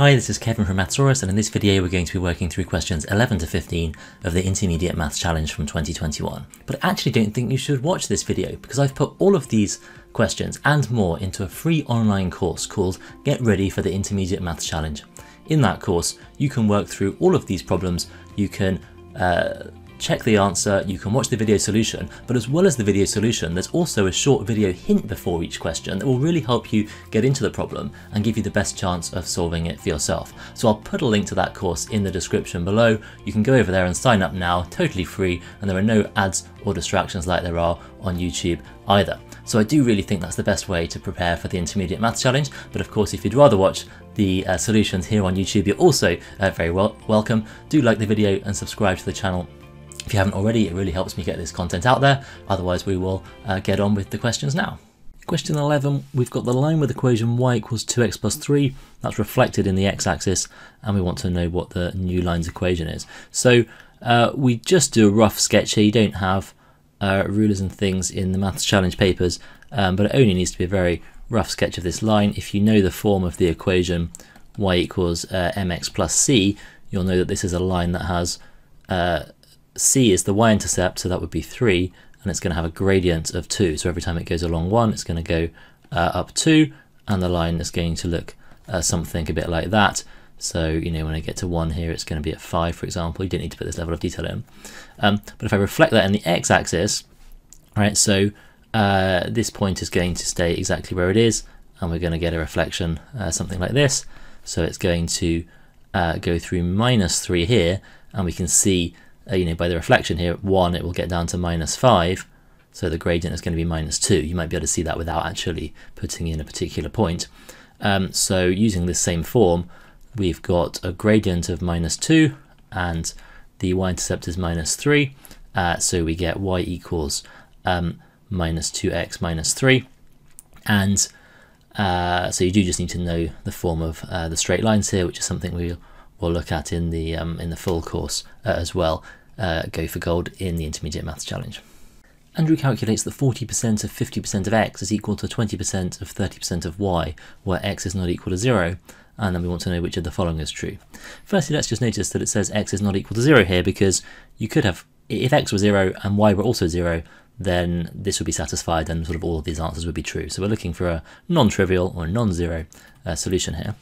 Hi, this is Kevin from Mathsaurus, and in this video we're going to be working through questions 11 to 15 of the Intermediate Maths Challenge from 2021. But I actually don't think you should watch this video because I've put all of these questions and more into a free online course called Get Ready for the Intermediate Maths Challenge. In that course, you can work through all of these problems, you can uh, check the answer, you can watch the video solution, but as well as the video solution, there's also a short video hint before each question that will really help you get into the problem and give you the best chance of solving it for yourself. So I'll put a link to that course in the description below. You can go over there and sign up now, totally free, and there are no ads or distractions like there are on YouTube either. So I do really think that's the best way to prepare for the Intermediate Maths Challenge, but of course if you'd rather watch the uh, solutions here on YouTube, you're also uh, very wel welcome. Do like the video and subscribe to the channel if you haven't already, it really helps me get this content out there. Otherwise, we will uh, get on with the questions now. Question 11, we've got the line with equation y equals 2x plus 3. That's reflected in the x-axis, and we want to know what the new line's equation is. So uh, we just do a rough sketch here. You don't have uh, rulers and things in the maths challenge papers, um, but it only needs to be a very rough sketch of this line. If you know the form of the equation y equals uh, mx plus c, you'll know that this is a line that has uh, c is the y-intercept, so that would be 3, and it's going to have a gradient of 2. So every time it goes along 1, it's going to go uh, up 2, and the line is going to look uh, something a bit like that. So, you know, when I get to 1 here, it's going to be at 5, for example. You don't need to put this level of detail in. Um, but if I reflect that in the x-axis, right, so uh, this point is going to stay exactly where it is, and we're going to get a reflection, uh, something like this. So it's going to uh, go through minus 3 here, and we can see uh, you know, by the reflection here, 1, it will get down to minus 5, so the gradient is going to be minus 2. You might be able to see that without actually putting in a particular point. Um, so using this same form, we've got a gradient of minus 2, and the y-intercept is minus 3, uh, so we get y equals um, minus 2x minus 3, and uh, so you do just need to know the form of uh, the straight lines here, which is something we'll, we'll look at in the um, in the full course uh, as well uh, go for gold in the Intermediate Maths Challenge. Andrew calculates that 40% of 50% of x is equal to 20% of 30% of y, where x is not equal to 0, and then we want to know which of the following is true. Firstly, let's just notice that it says x is not equal to 0 here, because you could have, if x was 0 and y were also 0, then this would be satisfied and sort of all of these answers would be true. So we're looking for a non-trivial or non-zero uh, solution here.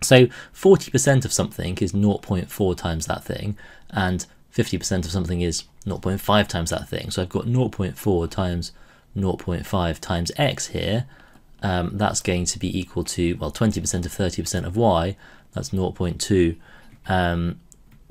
So 40% of something is 0.4 times that thing, and 50% of something is 0.5 times that thing. So I've got 0.4 times 0.5 times x here. Um, that's going to be equal to, well, 20% of 30% of y. That's 0.2 um,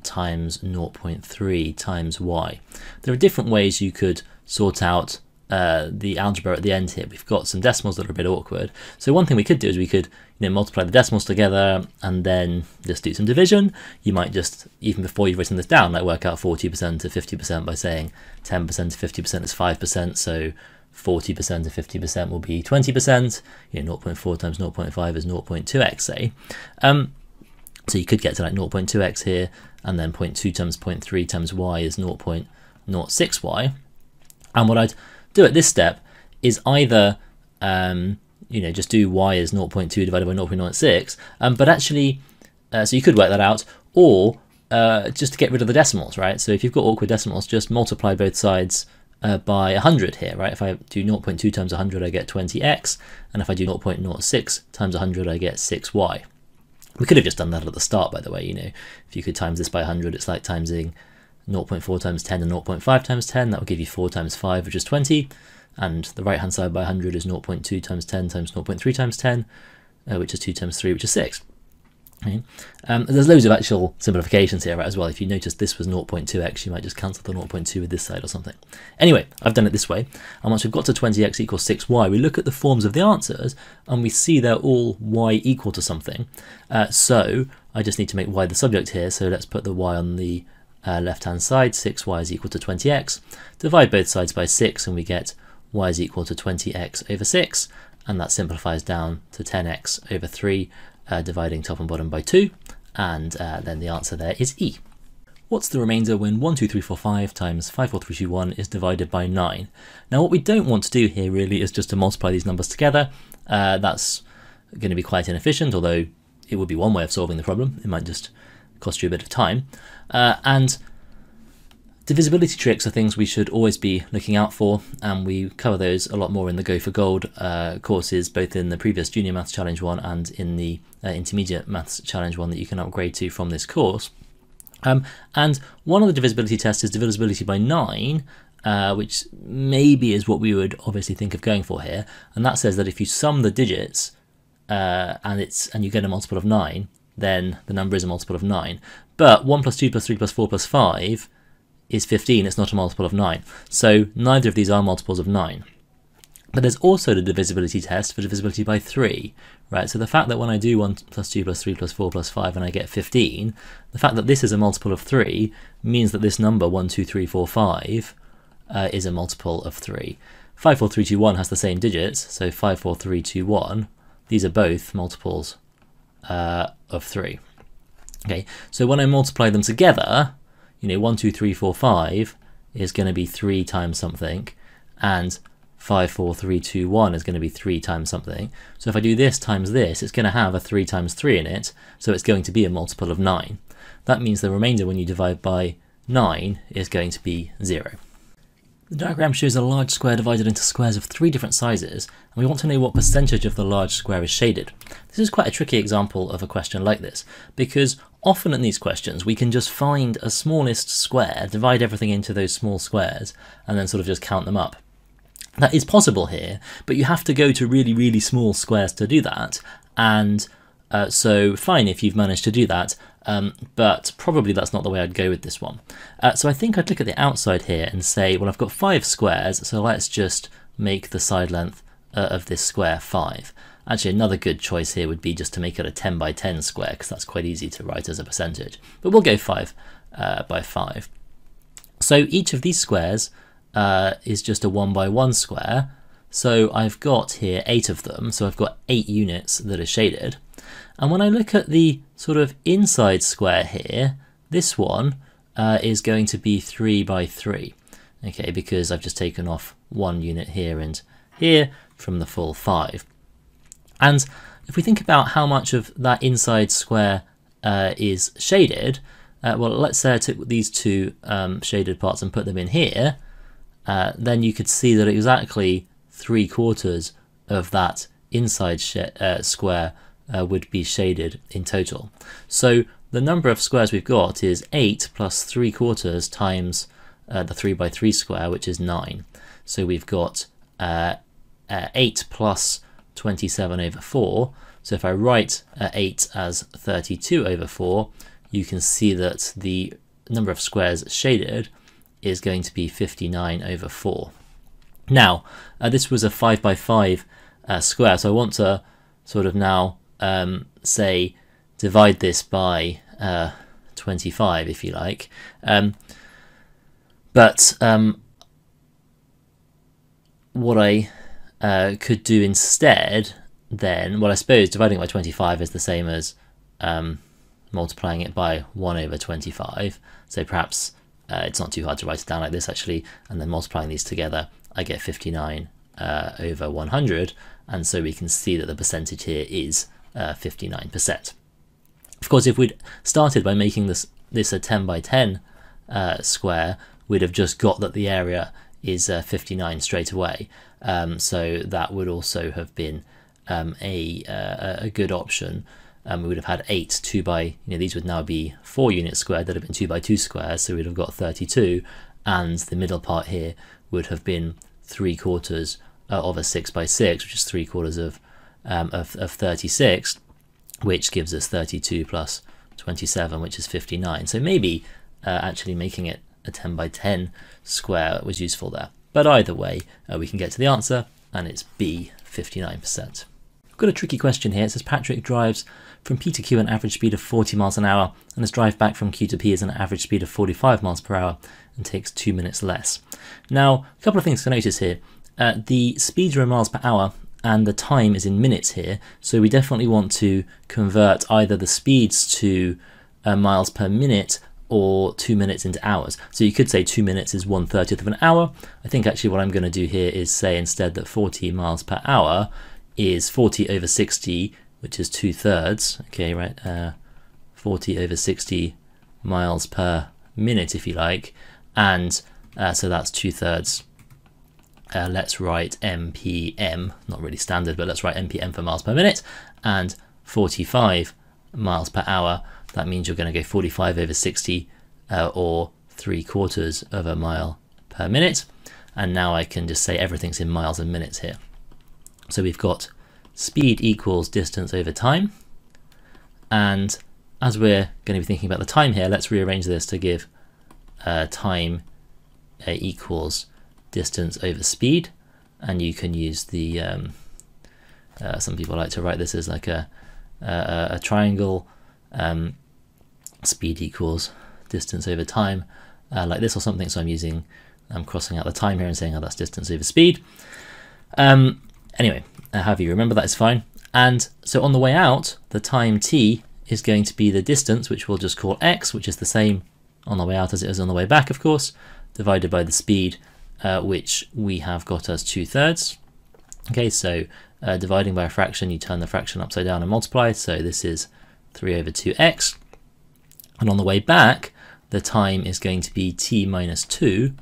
times 0.3 times y. There are different ways you could sort out uh, the algebra at the end here. We've got some decimals that are a bit awkward. So one thing we could do is we could you know, multiply the decimals together and then just do some division. You might just, even before you've written this down, like work out 40% to 50% by saying 10% to 50% is 5%, so 40% to 50% will be 20%, You know, 0.4 times 0.5 is 0.2x, say. Um, so you could get to like 0.2x here, and then 0.2 times 0.3 times y is 0.06y. And what I'd do at this step is either um, you know just do y is 0.2 divided by 0.96, um, but actually, uh, so you could work that out, or uh, just to get rid of the decimals, right? So if you've got awkward decimals, just multiply both sides uh, by 100 here, right? If I do 0.2 times 100, I get 20x, and if I do 0.06 times 100, I get 6y. We could have just done that at the start, by the way, you know, if you could times this by 100, it's like timesing 0.4 times 10 and 0.5 times 10, that will give you 4 times 5, which is 20. And the right hand side by 100 is 0.2 times 10 times 0.3 times 10, uh, which is 2 times 3, which is 6. Okay. Um, there's loads of actual simplifications here right, as well. If you notice this was 0.2x, you might just cancel the 0.2 with this side or something. Anyway, I've done it this way. And once we've got to 20x equals 6y, we look at the forms of the answers and we see they're all y equal to something. Uh, so I just need to make y the subject here. So let's put the y on the uh, left hand side, 6y is equal to 20x. Divide both sides by 6 and we get y is equal to 20x over 6 and that simplifies down to 10x over 3 uh, dividing top and bottom by 2 and uh, then the answer there is E. What's the remainder when 1, 2, 3, 4, 5 times 5, 4, 3, 2, 1 is divided by 9? Now what we don't want to do here really is just to multiply these numbers together. Uh, that's going to be quite inefficient, although it would be one way of solving the problem. It might just cost you a bit of time. Uh, and divisibility tricks are things we should always be looking out for, and we cover those a lot more in the Go for Gold uh, courses, both in the previous Junior Maths Challenge one and in the uh, Intermediate Maths Challenge one that you can upgrade to from this course. Um, and one of the divisibility tests is divisibility by 9, uh, which maybe is what we would obviously think of going for here. And that says that if you sum the digits uh, and it's and you get a multiple of 9, then the number is a multiple of 9. But 1 plus 2 plus 3 plus 4 plus 5 is 15, it's not a multiple of 9. So neither of these are multiples of 9. But there's also the divisibility test for divisibility by 3, right? So the fact that when I do 1 plus 2 plus 3 plus 4 plus 5 and I get 15, the fact that this is a multiple of 3 means that this number 1, 2, 3, 4, 5 uh, is a multiple of 3. 5, 4, 3, 2, 1 has the same digits, so 5, 4, 3, 2, 1. These are both multiples uh, of 3. Okay, so when I multiply them together, you know, 1, 2, 3, 4, 5 is going to be 3 times something, and 5, 4, 3, 2, 1 is going to be 3 times something. So if I do this times this, it's going to have a 3 times 3 in it, so it's going to be a multiple of 9. That means the remainder when you divide by 9 is going to be 0. The diagram shows a large square divided into squares of three different sizes, and we want to know what percentage of the large square is shaded. This is quite a tricky example of a question like this, because often in these questions we can just find a smallest square, divide everything into those small squares, and then sort of just count them up. That is possible here, but you have to go to really, really small squares to do that, and uh, so fine if you've managed to do that, um, but probably that's not the way I'd go with this one. Uh, so I think I'd look at the outside here and say, well, I've got five squares, so let's just make the side length uh, of this square 5. Actually, another good choice here would be just to make it a 10 by 10 square, because that's quite easy to write as a percentage. But we'll go 5 uh, by 5. So each of these squares uh, is just a 1 by 1 square, so I've got here 8 of them, so I've got 8 units that are shaded. And when I look at the sort of inside square here, this one uh, is going to be 3 by 3, okay, because I've just taken off one unit here and here from the full 5. And if we think about how much of that inside square uh, is shaded, uh, well, let's say I took these two um, shaded parts and put them in here, uh, then you could see that exactly three quarters of that inside uh, square uh, would be shaded in total. So the number of squares we've got is 8 plus 3 quarters times uh, the 3 by 3 square, which is 9. So we've got uh, uh 8 plus 27 over 4. So if I write uh, 8 as 32 over 4, you can see that the number of squares shaded is going to be 59 over 4. Now, uh, this was a 5 by 5 square, so I want to sort of now um, say divide this by uh, 25 if you like. Um, but um, what I uh, could do instead then, well I suppose dividing by 25 is the same as um, multiplying it by 1 over 25. So perhaps uh, it's not too hard to write it down like this actually, and then multiplying these together, I get 59 uh, over 100, and so we can see that the percentage here is 59%. Uh, of course, if we'd started by making this, this a 10 by 10 uh, square, we'd have just got that the area is uh, 59 straight away. Um, so that would also have been um, a, uh, a good option. Um, we would have had 8 2 by, you know, these would now be 4 units squared that have been 2 by 2 squares, so we'd have got 32, and the middle part here would have been 3 quarters uh, of a 6 by 6, which is 3 quarters of um, of, of 36, which gives us 32 plus 27, which is 59. So maybe uh, actually making it a 10 by 10 square was useful there. But either way, uh, we can get to the answer, and it's B, 59%. I've got a tricky question here. It says Patrick drives from P to Q at an average speed of 40 miles an hour, and his drive back from Q to P is an average speed of 45 miles per hour and takes two minutes less. Now, a couple of things to notice here. Uh, the speeds are in miles per hour, and the time is in minutes here. So we definitely want to convert either the speeds to uh, miles per minute or two minutes into hours. So you could say two minutes is one thirtieth of an hour. I think actually what I'm going to do here is say instead that 40 miles per hour is 40 over 60, which is two thirds, okay, right, uh, 40 over 60 miles per minute, if you like, and uh, so that's two thirds. Uh, let's write mpm, not really standard, but let's write mpm for miles per minute, and 45 miles per hour. That means you're going to go 45 over 60, uh, or three quarters of a mile per minute. And now I can just say everything's in miles and minutes here. So we've got speed equals distance over time. And as we're going to be thinking about the time here, let's rearrange this to give uh, time uh, equals distance over speed. And you can use the, um, uh, some people like to write this as like a, a, a triangle, um, speed equals distance over time, uh, like this or something. So I'm using, I'm crossing out the time here and saying, oh, that's distance over speed. Um, anyway, uh, however you remember that is fine. And so on the way out, the time t is going to be the distance, which we'll just call x, which is the same on the way out as it is on the way back, of course, divided by the speed, uh, which we have got as 2 thirds. Okay, so uh, dividing by a fraction, you turn the fraction upside down and multiply, so this is 3 over 2x. And on the way back, the time is going to be t minus 2,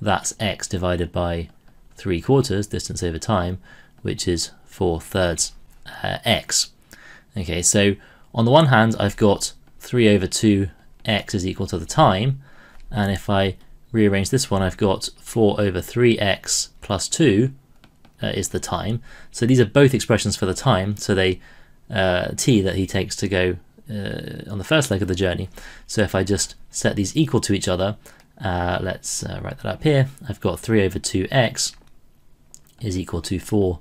that's x divided by 3 quarters, distance over time, which is 4 thirds uh, x. Okay, so on the one hand, I've got 3 over 2 x is equal to the time, and if I rearrange this one, I've got 4 over 3x plus 2 uh, is the time. So these are both expressions for the time, so they uh, t that he takes to go uh, on the first leg of the journey. So if I just set these equal to each other, uh, let's uh, write that up here. I've got 3 over 2x is equal to 4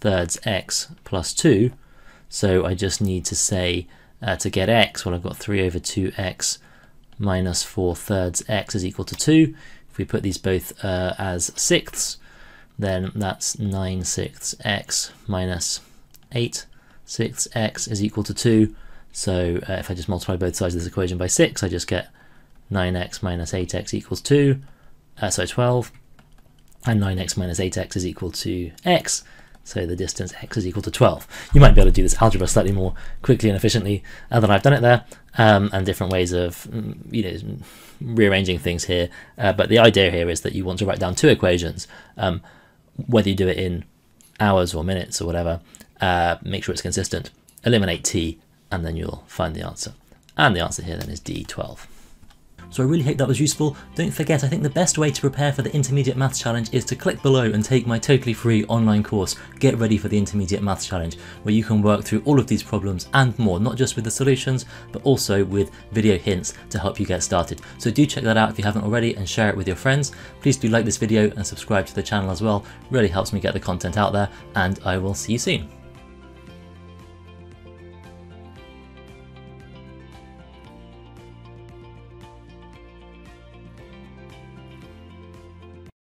thirds x plus 2. So I just need to say, uh, to get x, well I've got 3 over 2x minus 4 thirds x is equal to 2. If we put these both uh, as sixths, then that's 9 sixths x minus 8 sixths x is equal to 2. So uh, if I just multiply both sides of this equation by 6, I just get 9x minus 8x equals 2, uh, so 12, and 9x minus 8x is equal to x, so the distance x is equal to 12. You might be able to do this algebra slightly more quickly and efficiently uh, than I've done it there, um, and different ways of mm, you know rearranging things here. Uh, but the idea here is that you want to write down two equations, um, whether you do it in hours or minutes or whatever. Uh, make sure it's consistent. Eliminate t, and then you'll find the answer. And the answer here then is D12. So I really hope that was useful. Don't forget, I think the best way to prepare for the Intermediate Maths Challenge is to click below and take my totally free online course, Get Ready for the Intermediate Maths Challenge, where you can work through all of these problems and more, not just with the solutions, but also with video hints to help you get started. So do check that out if you haven't already and share it with your friends. Please do like this video and subscribe to the channel as well, really helps me get the content out there, and I will see you soon.